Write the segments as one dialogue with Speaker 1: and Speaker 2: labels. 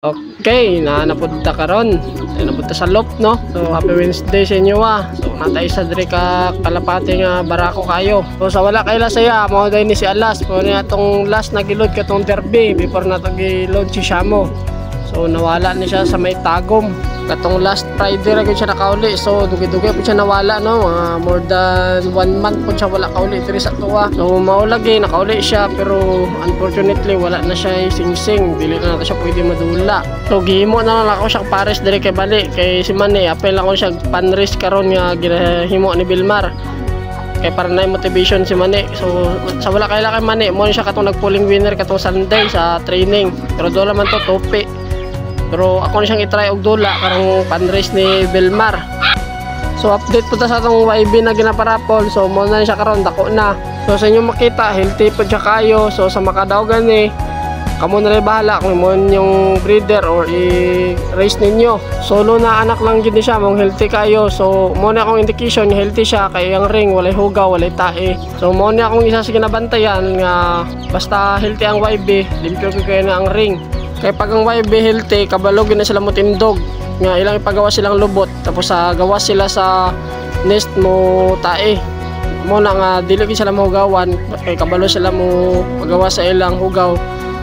Speaker 1: Okay, na napunta karon. Ay napunta sa loop no. So happy Wednesday sa inyo ah. So natay sa diri ka kalapati nga barako kayo. So sa wala kay saya mao dai ni si Alas mo ni atong last na gilod katong derby before na to gilod si Shamo. So nawala ni siya sa may tagom. Katong last Friday ra siya nakauli. So dugi-dugi po siya nawala no. Mga more than one month po siya wala kauli diri sa tuwa. So mao lagi nakauli siya pero unfortunately wala na siya sing-sing. Dili na nato siya pwede madula. So gihimo na lang ako siya pares diri kay bali kay si Manny apel ako siya panris karon nga ginahimo ni Bilmar kay para na motivation si Mane. So sa wala kay kay Mane, mo siya katong nagpulling winner katong Sunday sa training. Pero dola man to topi. Pero ako na siyang itry og dula karang panrace ni Belmar. So update po ta sa atong YB na ginaparapol. So mo na siya karon dako na. So sa inyo makita healthy po siya kayo. So sa makadaw gani kamo na rin bahala kung mo yung breeder or i-raise ninyo. Solo na anak lang gid siya, mong healthy kayo. So mo na akong indication healthy siya kay ang ring walay hugaw, walay tae. So mo na akong isa sa ginabantayan nga basta healthy ang YB, limpyo ko kayo na ang ring. Kay pag ang YB healthy, kabalo na sila mo tindog. Nga ilang ipagawa silang lubot. Tapos sa gawa sila sa nest mo tae. Mo na nga dili gyud sila mahugawan. Kay kabalo sila mo pagawa sa ilang hugaw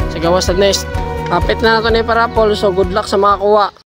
Speaker 1: sa gawa sa nest. Kapit na nato ni parapol so good luck sa mga kuha